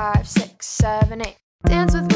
five, six, seven, eight. Dance with